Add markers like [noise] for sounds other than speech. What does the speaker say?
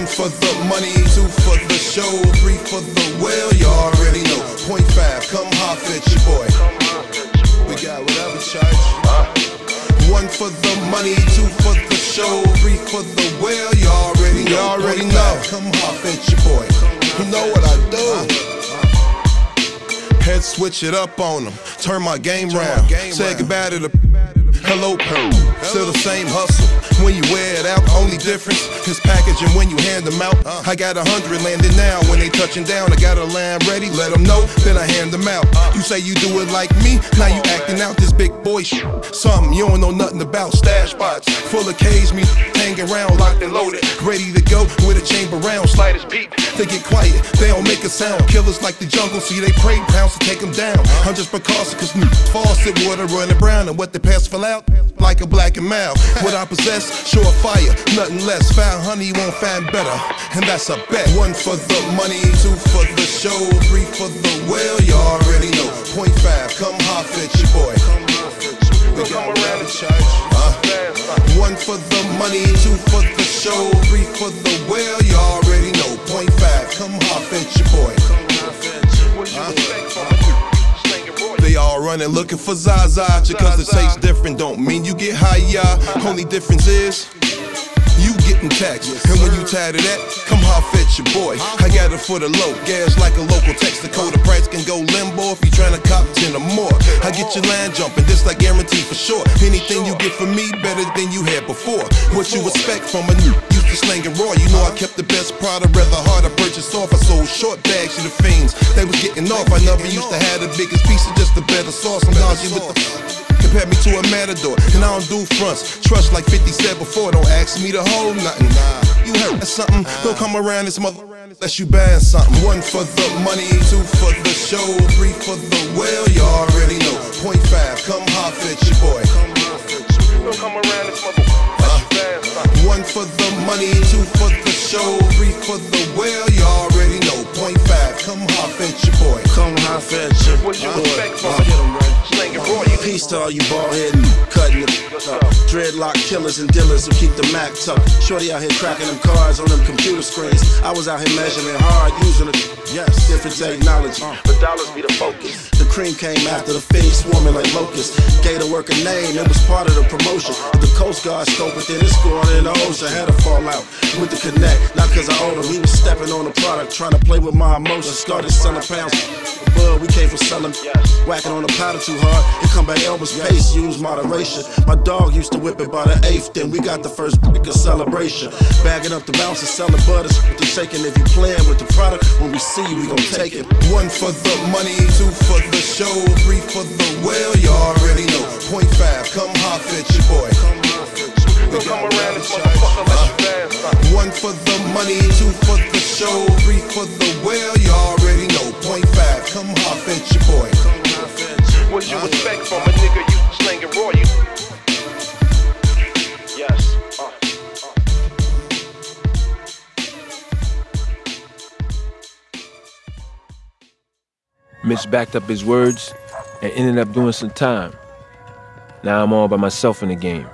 One for the money, two for the show, three for the well, you already know. Point five, come hop at your boy. We got whatever charge. One for the money, two for the show, three for the well, you already know. You already know. Come hop at your boy. You know what I do. Head switch it up on them. Turn my game round. Say goodbye to the hello Still the same hustle. When you wear it out, only difference is packaging when you hand them out. I got a hundred landing now. When they touching down, I got a land ready. Let them know, then I hand them out. You say you do it like me, now you acting out this big boy shit. Something you don't know nothing about. Stash spots full of K's, me hanging around locked and loaded, ready to go with a chamber round. Slightest peep, they get quiet, they don't make a sound. Killers like the jungle, see they pray pounds to take them down. I'm just precautious, cause mm, faucet water running brown and what they pass fill out like a black and mild. [laughs] What I possess, sure fire, nothing less. Found honey, won't find better, and that's a bet. One for the money, two for the show, three for the well. You already know. Point five, come hop at your boy. We got around the church. Uh, one for the money, two for the show, three for the well. You already know. Running looking for Zaza. Just cause the taste different don't mean you get higher. Only difference is. You getting taxed, and when you tired of that, come hop at your boy. I got it for the low, gas like a local text. The code price can go limbo if you tryna cop 10 or more. I get your land jumping, this like guaranteed for sure. Anything you get from me, better than you had before. What you expect from a new to slanging raw? You know I kept the best product, rather hard I purchased off. I sold short bags to the fiends, they was getting off. I never used to have the biggest piece of just the better sauce. I'm dodgy with the Compare me to a matador, and I don't do fronts. Trust like 50 said before, don't ask me to hold nothing. You heard something, don't come around this mother unless you buying something. One for the money, two for the show, three for the well, you already know. Point five, come hop at your boy. Don't come around this mother One for the money, two for the show, three for the well, you already know. Point five, come hop at your boy. Come hop at your boy. What you expect from a slanging raw? You Peace to all you bald headed cutting. Dreadlock killers and dealers who keep the Mac tucked. Shorty out here cracking them cards on them computer screens. I was out here measuring hard, using it. Yes, different technology, but dollars be the focus. The cream came after the fitty swarming like locusts. Gator work a name, it was part of the promotion. The Coast Guard scope it, then it scored in the ocean. Had to fall out with the connect, not cause I owed him. He was stepping on the product, trying to play with my emotions. Started selling pounds. Bud, we came from selling, whacking on the powder too hard. Here come back Elvis Pace, use moderation. My dog used to whip it by the eighth, then we got the first [laughs] of celebration. Bagging up the bounces, selling butters the shaking. If you playing with the product, when we see you, we gon' take it. One for the money, two for the show, three for the well, you already know. Point five, come hop at your boy. don't come around this motherfucker unless you buying something. One for the money, two for the show, three for the well, you already know. Point five, come hop at your boy. What you expect from a nigga you slanging raw? You yes. Uh. Mitch backed up his words and ended up doing some time. Now I'm all by myself in the game.